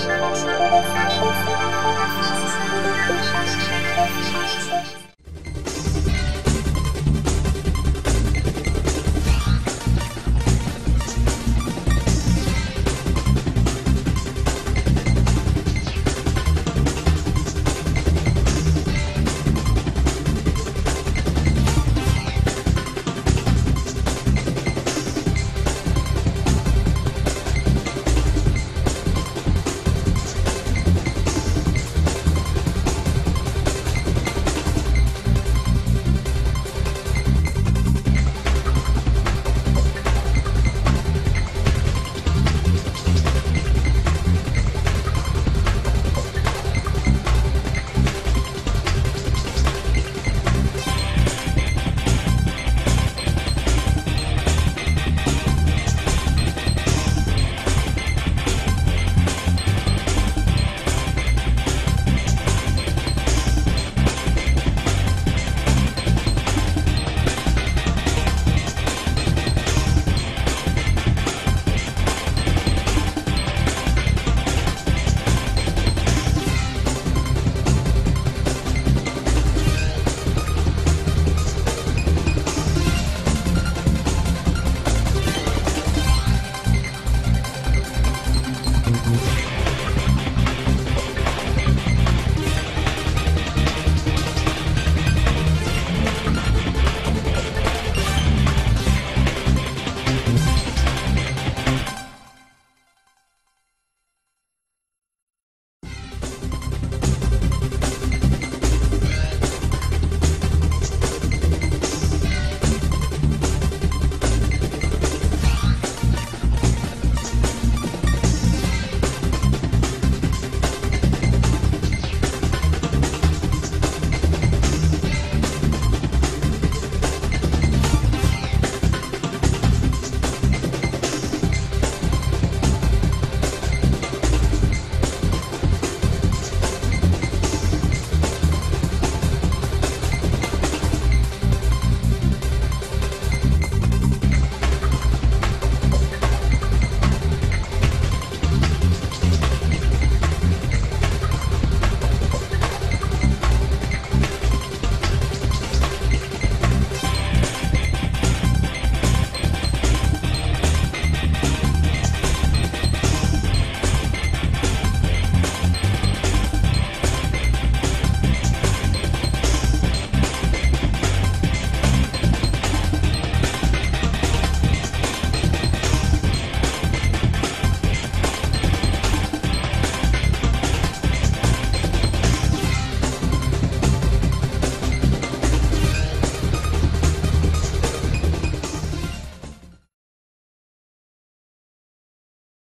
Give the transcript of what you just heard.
deixar esse coração desse amor